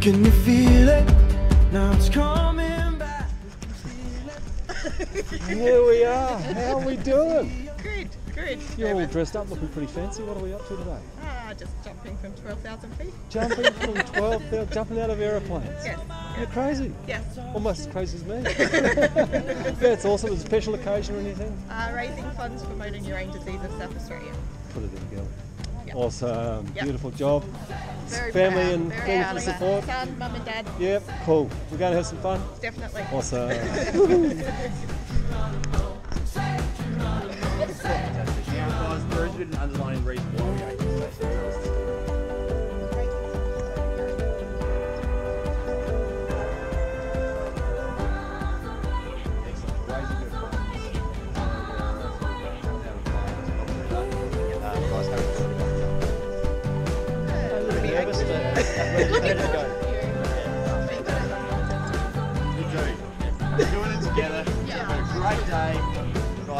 Can you feel it? Now it's coming back. Here we are. How are we doing? Good, good. You're all dressed up, looking pretty fancy. What are we up to today? Ah, just jumping from 12,000 feet. Jumping from 12, thou- jumping out of aeroplanes. Yes. You're crazy. Yes. Almost as crazy as me. That's awesome. Is it a special occasion or anything? Uh, raising funds for motor neurone disease of South Australia. Put it in together. Yeah. Awesome. Yep. Beautiful job. Very Family proud, and very family for of support. Son, mum and dad, Yep. Cool. We're going to have some fun. definitely. Awesome. Now, guys,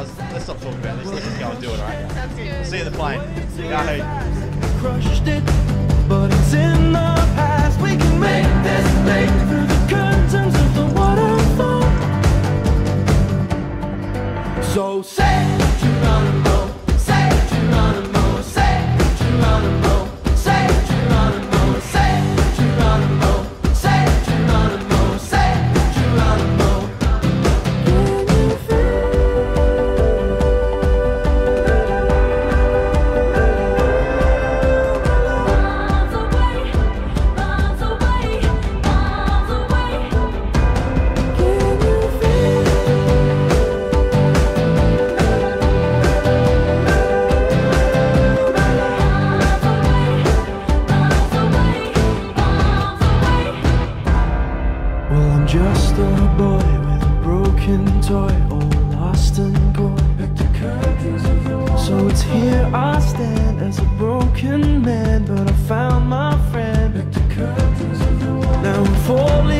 Guys, let's stop talking about this. Let's just go and do it, alright? Sounds good. See you in the plane. Go. crushed it, but it's in the past. We can make this leap through the curtains of the waterfall. So say Well, I'm just a boy with a broken toy, all lost and gone. So it's here I stand as a broken man, but I found my friend. Now I'm falling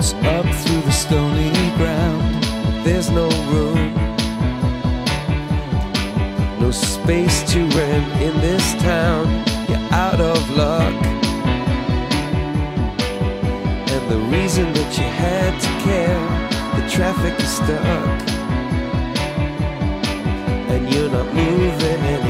up through the stony ground. There's no room, no space to rent in this town. You're out of luck. And the reason that you had to care, the traffic is stuck. And you're not moving anywhere.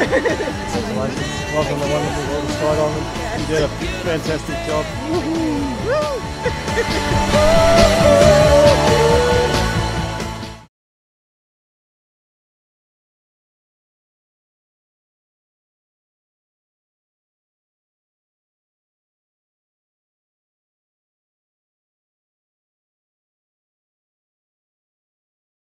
Congratulations. Welcome to Wonderful World of Skydiving. You did a fantastic job.